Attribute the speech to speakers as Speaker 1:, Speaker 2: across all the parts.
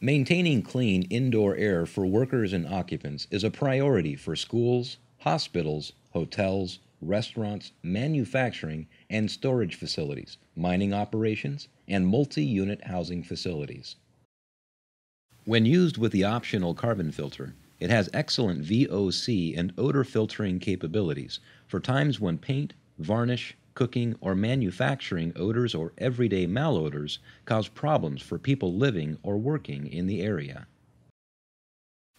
Speaker 1: Maintaining clean indoor air for workers and occupants is a priority for schools, hospitals, hotels, restaurants, manufacturing and storage facilities, mining operations, and multi unit housing facilities. When used with the optional carbon filter, it has excellent VOC and odor filtering capabilities for times when paint, varnish, cooking, or manufacturing odors or everyday malodors cause problems for people living or working in the area.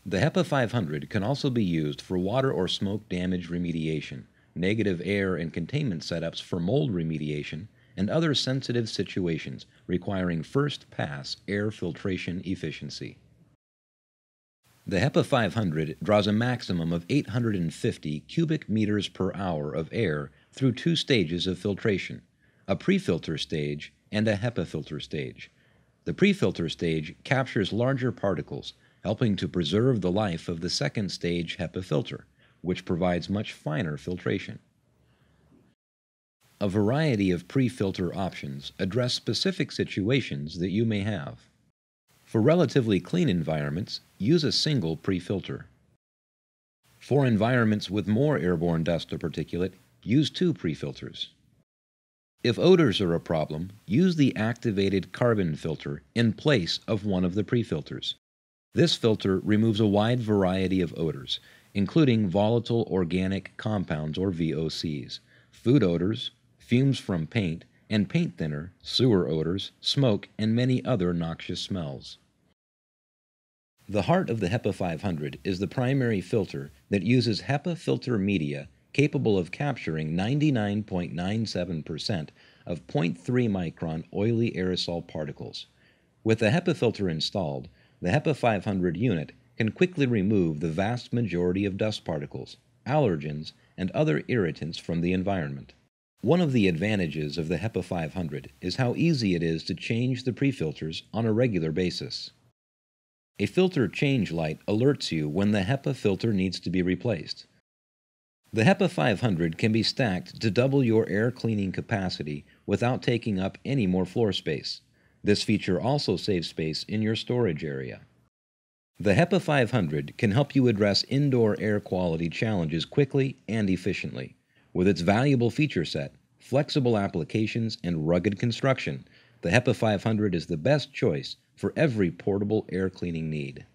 Speaker 1: The HEPA 500 can also be used for water or smoke damage remediation, negative air and containment setups for mold remediation, and other sensitive situations requiring first pass air filtration efficiency. The HEPA 500 draws a maximum of 850 cubic meters per hour of air through two stages of filtration a pre-filter stage and a HEPA filter stage. The pre-filter stage captures larger particles, helping to preserve the life of the second stage HEPA filter, which provides much finer filtration. A variety of pre-filter options address specific situations that you may have. For relatively clean environments, use a single pre-filter. For environments with more airborne dust or particulate, use two pre-filters. If odors are a problem, use the activated carbon filter in place of one of the pre-filters. This filter removes a wide variety of odors, including volatile organic compounds or VOCs, food odors, fumes from paint, and paint thinner, sewer odors, smoke, and many other noxious smells. The heart of the HEPA 500 is the primary filter that uses HEPA filter media capable of capturing 99.97% of 0.3 micron oily aerosol particles. With the HEPA filter installed, the HEPA 500 unit can quickly remove the vast majority of dust particles, allergens, and other irritants from the environment. One of the advantages of the HEPA 500 is how easy it is to change the prefilters on a regular basis. A filter change light alerts you when the HEPA filter needs to be replaced. The HEPA 500 can be stacked to double your air cleaning capacity without taking up any more floor space. This feature also saves space in your storage area. The HEPA 500 can help you address indoor air quality challenges quickly and efficiently. With its valuable feature set, flexible applications, and rugged construction, the HEPA 500 is the best choice for every portable air cleaning need.